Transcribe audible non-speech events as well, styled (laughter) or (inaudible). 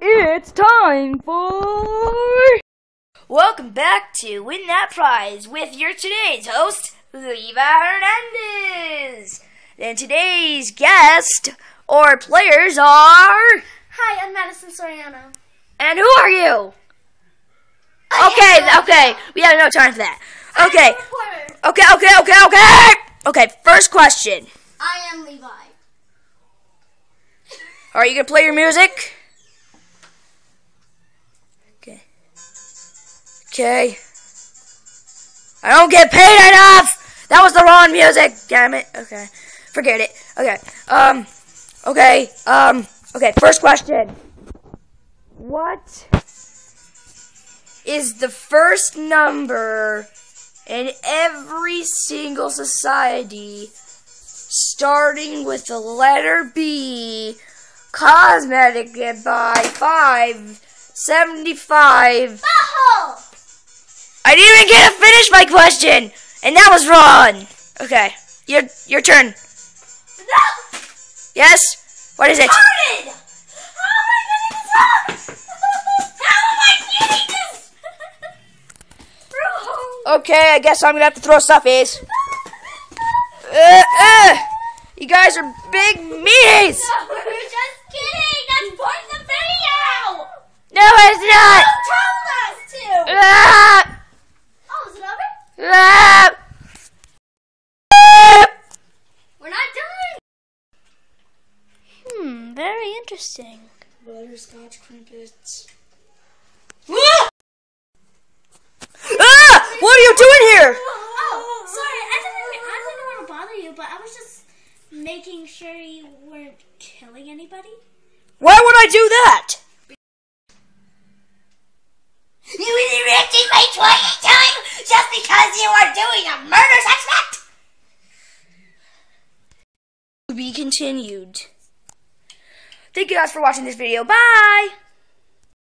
It's time for. Welcome back to Win That Prize with your today's host, Levi Hernandez. And today's guest or players are. Hi, I'm Madison Soriano. And who are you? Okay, okay. We have no time for that. Okay. Reporter. Okay, okay, okay, okay. Okay, first question. I am Levi. Are you gonna play your music? Okay. Okay. I don't get paid enough! That was the wrong music! Damn it. Okay. Forget it. Okay. Um. Okay. Um. Okay, first question. What is the first number in every single society starting with the letter B, cosmetic by 575. Oh! I didn't even get to finish my question, and that was wrong. Okay, your your turn. No! Yes. What is it? Started! How am I getting this wrong? How am I getting this wrong? Okay, I guess I'm gonna have to throw stuffies. Uh, uh, you guys are big meaties! No, (laughs) we're just kidding. That's part of the video. No, it's not. You told us to. Ah, Oh, is it over? ah. We're not done. Hmm, very interesting. Butterscotch crimpets. Ah! What are you doing here? Oh, sorry. I didn't. I didn't want to bother you, but I was just making sure you weren't killing anybody. Why would I do that? You interrupted my twenty time just because you were doing a murder suspect. To be continued. Thank you guys for watching this video. Bye!